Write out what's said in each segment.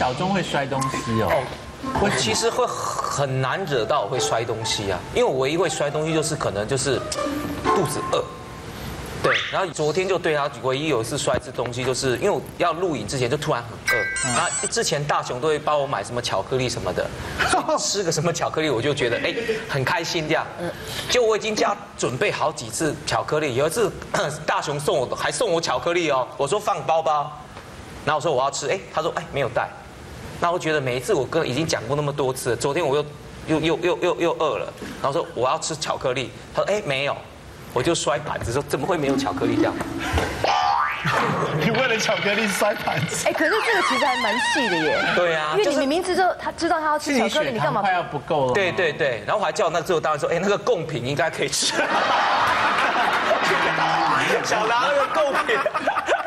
小钟会摔东西哦。我其实会很难惹到我会摔东西啊，因为我唯一会摔东西就是可能就是肚子饿。对，然后昨天就对他唯一有一次摔一次东西，就是因为我要录影之前就突然很饿，然后之前大雄都会帮我买什么巧克力什么的，吃个什么巧克力我就觉得哎很开心这样。就我已经家准备好几次巧克力，有一次 大雄送我还送我巧克力哦，我说放包包，然后我说我要吃，哎他说哎没有带，那我觉得每一次我跟已经讲过那么多次，昨天我又又又又又又饿了，然后说我要吃巧克力，他说哎没有。我就摔盘子，说怎么会没有巧克力这样？你为了巧克力摔盘子？哎，可是这个其实还蛮细的耶。对啊，因为你明明知道他知道他要吃巧克力，你干嘛？快要不够了。对对对，然后我还叫那最后当然说，哎，那个贡品应该可以吃。想拿那个贡品，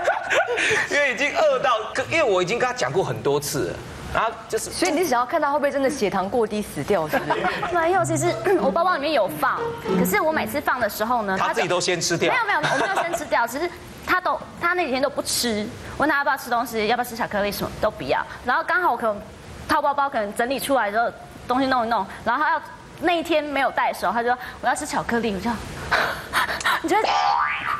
因为已经饿到，因为我已经跟他讲过很多次了。然后就是，所以你是想要看他会不会真的血糖过低死掉，是不是？没有，其实我包包里面有放，可是我每次放的时候呢，他自己都先吃掉。没有没有，我没有先吃掉，其实他都他那几天都不吃。问他要不要吃东西，要不要吃巧克力，什么都不要。然后刚好我可能掏包包，可能整理出来之后东西弄一弄，然后他要那一天没有带的时候，他说我要吃巧克力，我就 你觉得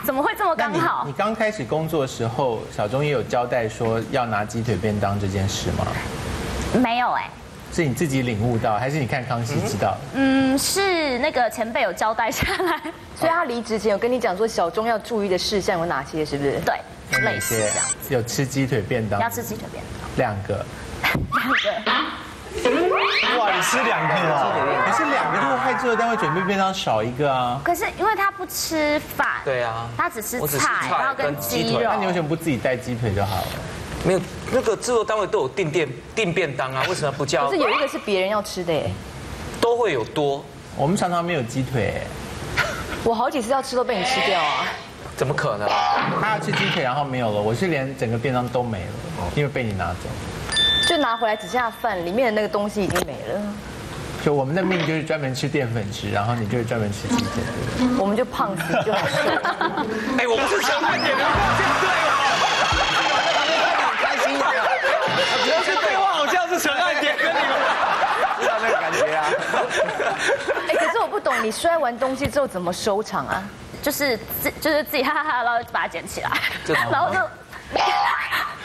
怎么会这么刚好？你刚开始工作的时候，小钟也有交代说要拿鸡腿便当这件事吗？没有哎，是你自己领悟到，还是你看康熙知道？嗯，是那个前辈有交代下来，所以他离职前有跟你讲说小钟要注意的事项有哪些，是不是？对，类似这样。有吃鸡腿便当，要吃鸡腿便当，两个，两个。哇，你吃两个啊？可是两个，如果害制作单位准备便当少一个啊。可是因为他不吃饭，对啊，他只吃菜，然后跟鸡腿。那你为什么不自己带鸡腿就好了？没有，那个制作单位都有订店订便当啊，为什么不叫？可是有一个是别人要吃的，都会有多。我们常常没有鸡腿，我好几次要吃都被你吃掉啊。怎么可能？他要吃鸡腿，然后没有了，我是连整个便当都没了，因为被你拿走。就拿回来只剩下饭，里面的那个东西已经没了。就我们的命就是专门吃淀粉吃，然后你就是专门吃鸡腿。我们就胖死就好瘦。哎，我不是陈汉典，你不要这样对我。我是对话好像是陈汉典跟你们，知道那个感觉啊。哎，可是我不懂，你摔完东西之后怎么收场啊？就是自就是自己哈哈哈，然后把它捡起来，然后就。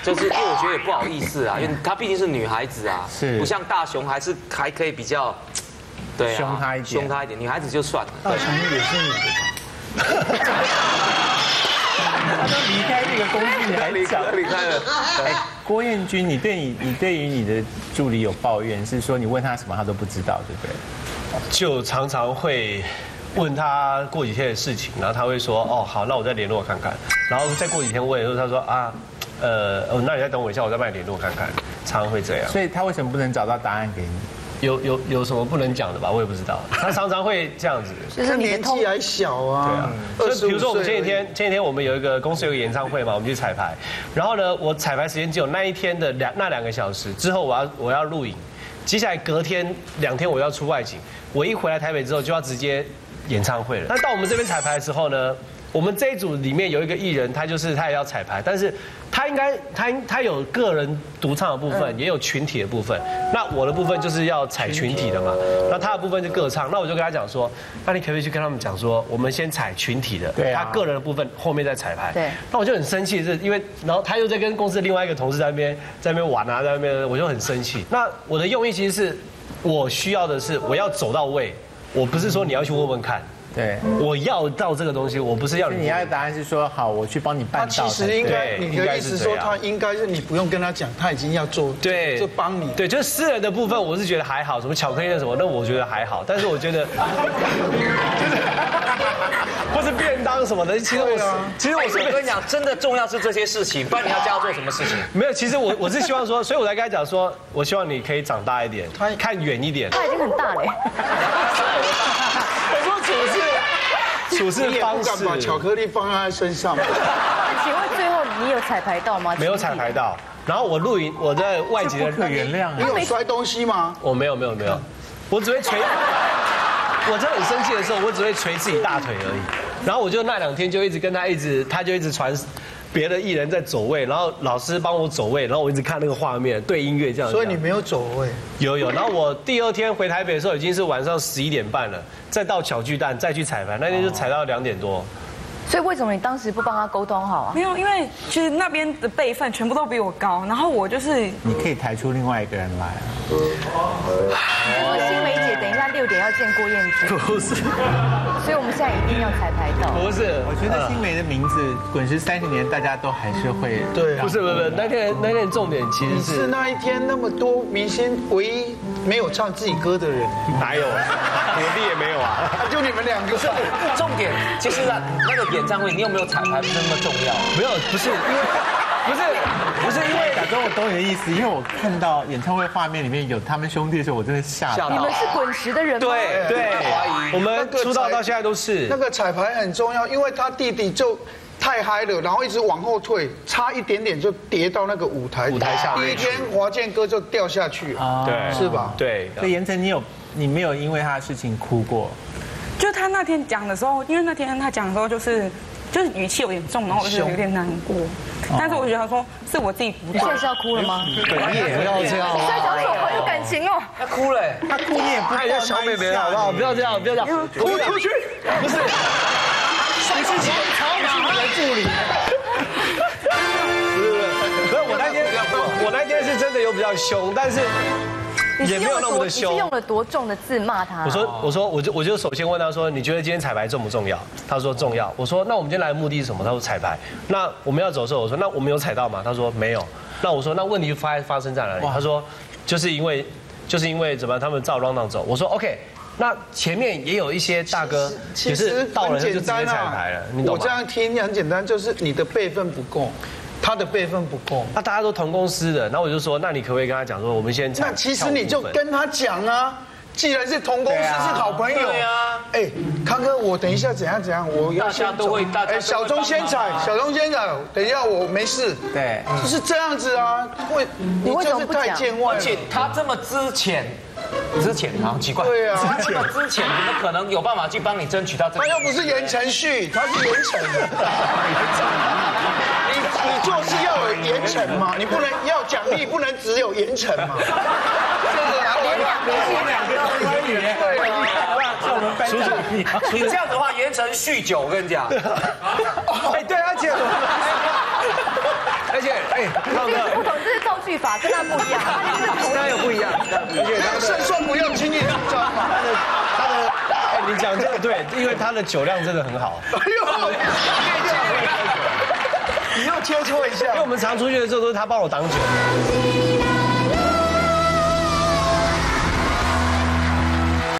就是因为我觉得也不好意思啊，因为她毕竟是女孩子啊，是不像大雄还是还可以比较，对凶她一点，凶她一点，女孩子就算了。大雄也是女的。他都离开这个工具，你还离开 离开了。郭彦军，你对你你对于你的助理有抱怨，是说你问他什么他都不知道，对不对？就常常会问他过几天的事情，然后他会说哦好，那我再联络看看。然后再过几天问的时候，他说啊。呃，哦，那你再等我一下，我再帮你联络看看，常常会这样。所以他为什么不能找到答案给你？有有有什么不能讲的吧？我也不知道。他常常会这样子。就是年纪还小啊。对啊。所以比如说我们前几天前几天我们有一个公司有个演唱会嘛，我们去彩排。然后呢，我彩排时间只有那一天的两那两个小时，之后我要我要录影，接下来隔天两天我要出外景。我一回来台北之后就要直接演唱会了。那到我们这边彩排的时候呢？我们这一组里面有一个艺人，他就是他也要彩排，但是他应该他他有个人独唱的部分，也有群体的部分。那我的部分就是要踩群体的嘛，那他的部分就各唱。那我就跟他讲说，那你可不可以去跟他们讲说，我们先踩群体的，他个人的部分后面再彩排。对。那我就很生气，是因为然后他又在跟公司另外一个同事在那边在那边玩啊，在那边，我就很生气。那我的用意其实是，我需要的是我要走到位，我不是说你要去问问看。对，我要到这个东西，我不是要你要的答案是说好，我去帮你办到。其实应该，你的意思说他应该是你不用跟他讲，他已经要做，对，就帮你。对，就是私人的部分，我是觉得还好，什么巧克力的什么，那我觉得还好。但是我觉得，就是或是便当什么的，其实我，其实我是跟你讲，真的重要是这些事情，不然你要叫他做什么事情？没有，其实我我是希望说，所以我才跟他讲说，我希望你可以长大一点，他看远一点。他已经很大了。我说处事。处事方式，把巧克力放在他身上。那 请问最后你有彩排到吗？没有彩排到。然后我录影，我在外景的可原谅。你有摔东西吗？我没有，没有，没有。我只会捶。我真的很生气的时候，我只会捶自己大腿而已。然后我就那两天就一直跟他一直，他就一直传，别的艺人在走位，然后老师帮我走位，然后我一直看那个画面对音乐这样。所以你没有走位。有有，然后我第二天回台北的时候已经是晚上十一点半了，再到巧巨蛋再去彩排，那天就踩到两点多。所以为什么你当时不帮他沟通好啊？没有，因为其实那边的辈分全部都比我高，然后我就是你可以抬出另外一个人来啊。要见郭彦均，不是，所以我们现在一定要彩排到。不是，我觉得新梅的名字滚石三十年，大家都还是会对不是不是不是，那天那天重点其你是实是那一天那么多明星唯一没有唱自己歌的人，哪有，我弟也没有啊。啊 就你们两个。是重点其实那那个演唱会你有没有彩排不是那么重要。没有，不是因为，不是不是因为假装我懂你的意思，因为我看到演唱会画面里面有他们兄弟的时候，我真的吓到。你们是滚石的人吗？对对，我们出道到现在都是那个彩排很重要，因为他弟弟就太嗨了，然后一直往后退，差一点点就跌到那个舞台舞台下面第一天华健哥就掉下去了，对是吧？对，所以严晨，你有你没有因为他的事情哭过？就他那天讲的时候，因为那天他讲的时候就是就是语气有点重，然后我就有点难过。但是我觉得他说是我自己不对。你现，在是要哭了吗？本业不要这样你，在讲什么好有感情哦？他哭了，他哭你也不看一下小妹妹好不好？不要这样，不要这样，哭出去，不是，你是。前朝马的助理，不是。不是，不是。我那天我那天是真的有比较凶，但是也没有用了多，那么的凶你是用。了多重的字骂他？我说我说我就我就首先问他说，你觉得今天彩排重不重要？他说重要。我说那我们今天来的目的是什么？他说彩排。那我们要走的时候，我说那我们有踩到吗？他说没有。那我说那问题发发生在哪里？他说就是因为就是因为怎么他们照 round down 走。我说 OK。那前面也有一些大哥其实到了就直接彩简单啊排了，你懂我这？样听很简单，就是你的辈分不够，他的辈分不够。那大家都同公司的，那我就说，那你可不可以跟他讲说，我们先那其实你就跟他讲啊，既然是同公司是好朋友，对啊。哎，康哥，我等一下怎样怎样，我要大家都会先走大家都会哎，小钟先踩，小钟先踩，等一下我没事，对，就是这样子啊，会你为什就是太见外了，而且他这么之前，之前好奇怪，对啊之前之前怎么可能有办法去帮你争取到这个他？又不是言承旭，他是言承。你你做事要有严惩嘛，你不能要奖励，不能只有严惩嘛。这个啊，连两个我两个都关羽，对啊，叫我们颁奖你。你这样子的话，严惩酗酒，我跟你讲，哎，对，而且而且哎，胖哥这个不同，这是造句法，跟他不一样。他就是同当然有不一样，而且他胜算不用轻易主张嘛。他的，哎，你讲这个对，因为他的酒量真的很好。哎呦，你又切磋一下因为我。们常出去的时候都是他帮我挡酒。